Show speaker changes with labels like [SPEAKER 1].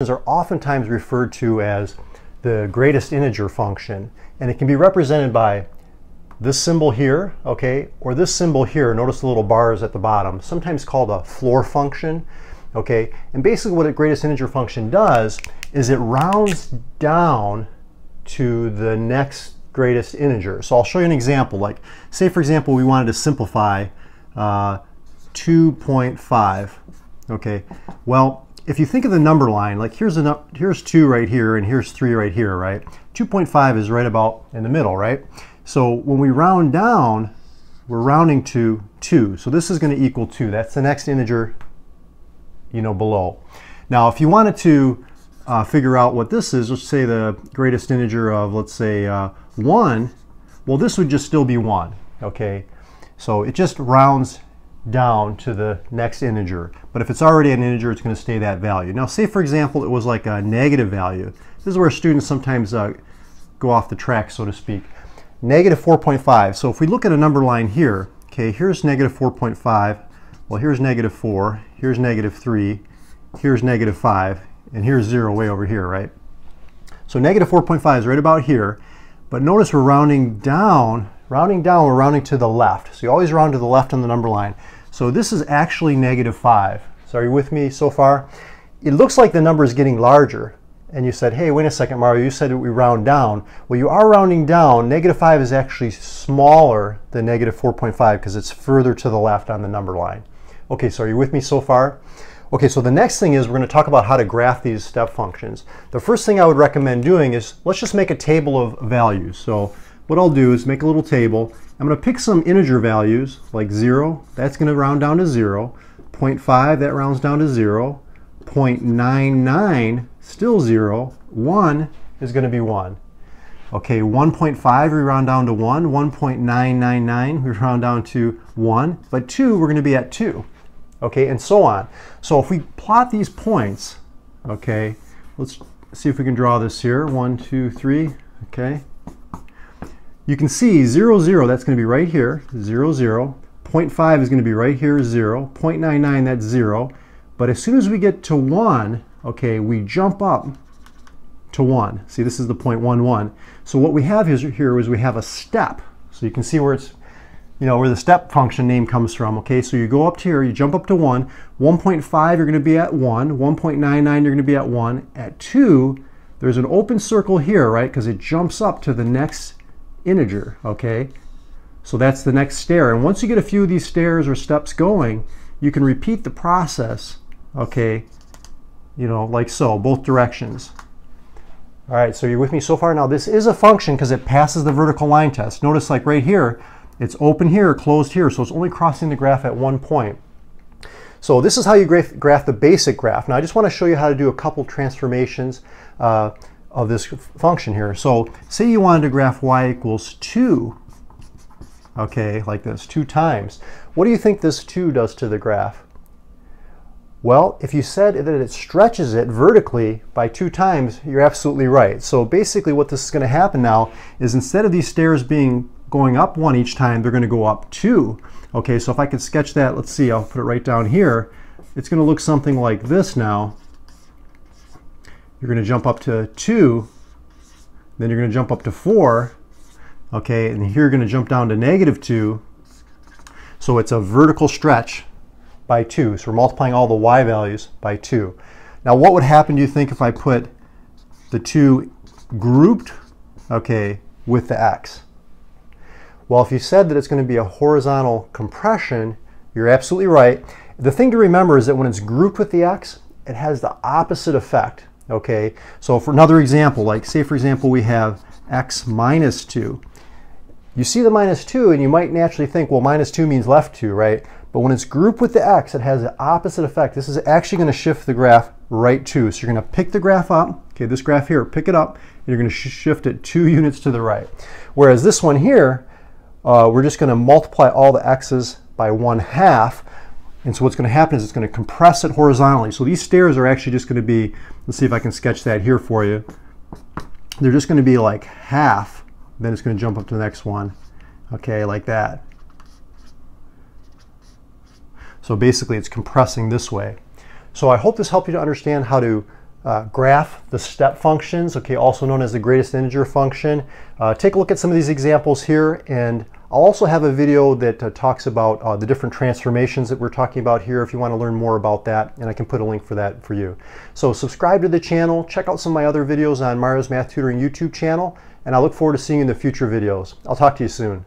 [SPEAKER 1] are oftentimes referred to as the greatest integer function, and it can be represented by this symbol here, okay, or this symbol here, notice the little bars at the bottom, sometimes called a floor function, okay, and basically what a greatest integer function does is it rounds down to the next greatest integer. So I'll show you an example, like say for example we wanted to simplify uh, 2.5, okay, well if you think of the number line, like here's here's 2 right here and here's 3 right here, right? 2.5 is right about in the middle, right? So when we round down, we're rounding to 2. So this is going to equal 2. That's the next integer, you know, below. Now if you wanted to uh, figure out what this is, let's say the greatest integer of, let's say, uh, 1, well this would just still be 1, okay? So it just rounds down to the next integer. But if it's already an integer, it's going to stay that value. Now, say for example, it was like a negative value. This is where students sometimes uh, go off the track, so to speak. Negative 4.5. So if we look at a number line here, okay, here's negative 4.5. Well, here's negative 4. Here's negative 3. Here's negative 5. And here's 0 way over here, right? So negative 4.5 is right about here. But notice we're rounding down. Rounding down, we're rounding to the left. So you always round to the left on the number line. So this is actually negative 5. So are you with me so far? It looks like the number is getting larger. And you said, hey, wait a second, Mario, you said we round down. Well, you are rounding down. Negative 5 is actually smaller than negative 4.5 because it's further to the left on the number line. Okay, so are you with me so far? Okay, so the next thing is we're going to talk about how to graph these step functions. The first thing I would recommend doing is let's just make a table of values. So what I'll do is make a little table. I'm going to pick some integer values like 0, that's going to round down to 0. 0.5, that rounds down to 0. 0.99, still 0. 1 is going to be 1. Okay, 1.5 we round down to 1. 1.999 we round down to 1. But 2 we're going to be at 2. Okay, and so on. So if we plot these points, okay, let's see if we can draw this here. 1, 2, 3, okay. You can see 0, 0, that's going to be right here, 0, 0. 0.5 is going to be right here, 0. 0.99, that's 0. But as soon as we get to 1, okay, we jump up to 1. See, this is the 0.11. So what we have here is we have a step. So you can see where it's, you know, where the step function name comes from. Okay, so you go up to here, you jump up to 1. 1.5, you're going to be at 1. 1.99, you're going to be at 1. At 2, there's an open circle here, right, because it jumps up to the next integer, okay? So that's the next stair. And once you get a few of these stairs or steps going, you can repeat the process, okay, you know, like so, both directions. All right, so you're with me so far? Now this is a function because it passes the vertical line test. Notice like right here, it's open here, closed here, so it's only crossing the graph at one point. So this is how you graph, graph the basic graph. Now I just want to show you how to do a couple transformations. Uh, of this function here. So say you wanted to graph y equals 2, okay, like this, 2 times. What do you think this 2 does to the graph? Well, if you said that it stretches it vertically by two times, you're absolutely right. So basically what this is going to happen now is instead of these stairs being going up one each time, they're going to go up two. Okay, so if I could sketch that, let's see, I'll put it right down here. It's going to look something like this now. You're going to jump up to 2, then you're going to jump up to 4, okay, and here you're going to jump down to negative 2. So it's a vertical stretch by 2. So we're multiplying all the y values by 2. Now what would happen, do you think, if I put the 2 grouped, okay, with the x? Well, if you said that it's going to be a horizontal compression, you're absolutely right. The thing to remember is that when it's grouped with the x, it has the opposite effect. Okay, so for another example, like say for example we have x minus 2. You see the minus 2 and you might naturally think, well minus 2 means left 2, right? But when it's grouped with the x, it has the opposite effect. This is actually going to shift the graph right 2. So you're going to pick the graph up, okay, this graph here, pick it up, and you're going to sh shift it 2 units to the right. Whereas this one here, uh, we're just going to multiply all the x's by 1 half, and so what's going to happen is it's going to compress it horizontally. So these stairs are actually just going to be, let's see if I can sketch that here for you. They're just going to be like half, then it's going to jump up to the next one. Okay, like that. So basically it's compressing this way. So I hope this helped you to understand how to uh, graph the step functions, okay, also known as the greatest integer function. Uh, take a look at some of these examples here and I'll also have a video that uh, talks about uh, the different transformations that we're talking about here if you want to learn more about that and I can put a link for that for you. So subscribe to the channel, check out some of my other videos on Mario's Math Tutoring YouTube channel and I look forward to seeing you in the future videos. I'll talk to you soon.